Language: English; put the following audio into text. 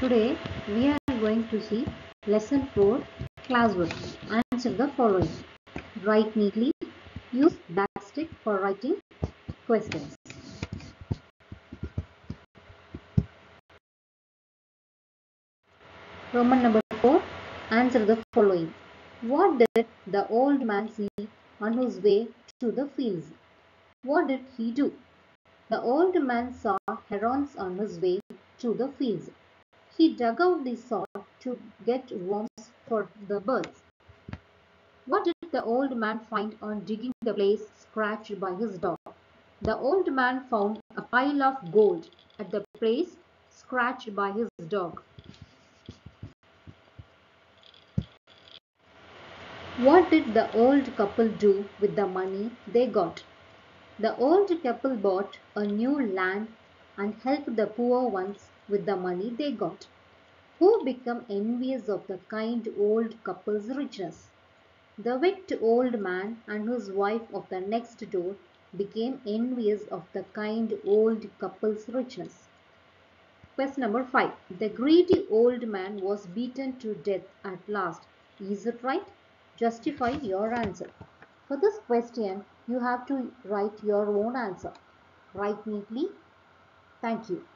Today we are going to see lesson 4 classwork. Answer the following. Write neatly. Use backstick for writing questions. Roman number 4. Answer the following. What did the old man see on his way to the fields? What did he do? The old man saw herons on his way to the fields. He dug out the soil to get worms for the birds. What did the old man find on digging the place scratched by his dog? The old man found a pile of gold at the place scratched by his dog. What did the old couple do with the money they got? The old couple bought a new land and helped the poor ones with the money they got, who became envious of the kind old couple's richness. The wicked old man and his wife of the next door became envious of the kind old couple's richness. Question number 5. The greedy old man was beaten to death at last. Is it right? Justify your answer. For this question, you have to write your own answer. Write neatly. Thank you.